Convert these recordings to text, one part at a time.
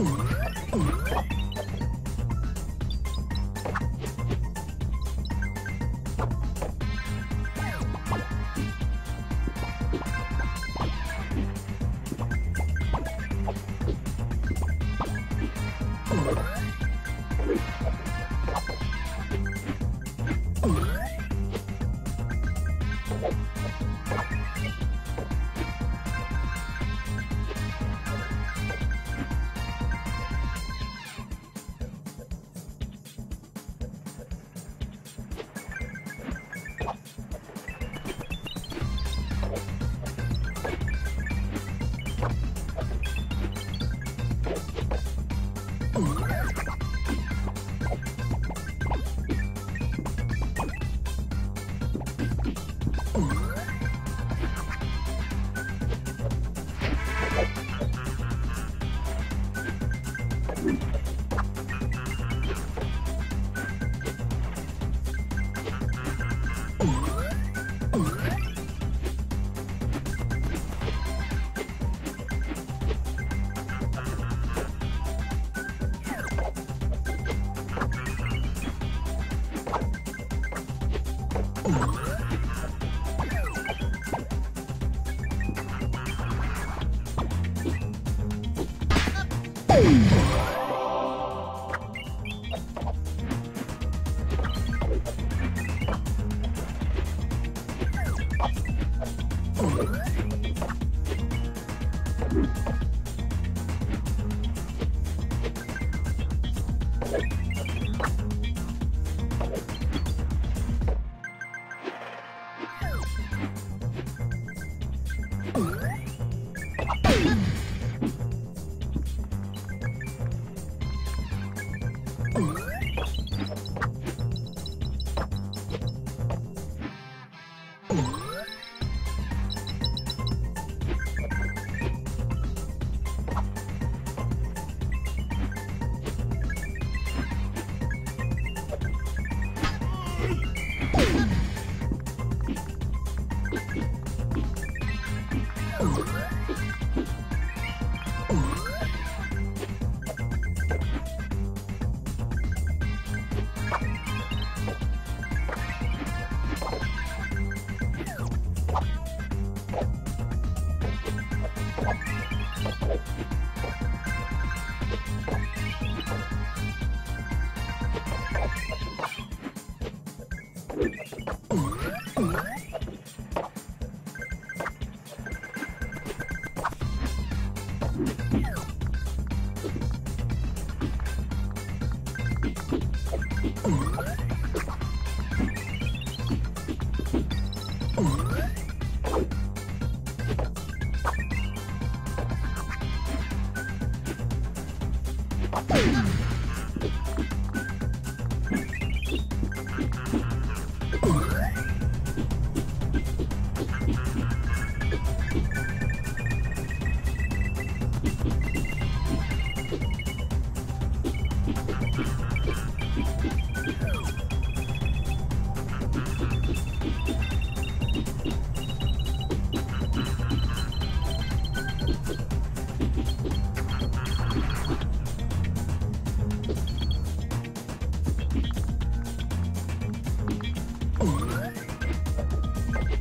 Oh. Oh.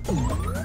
Wait.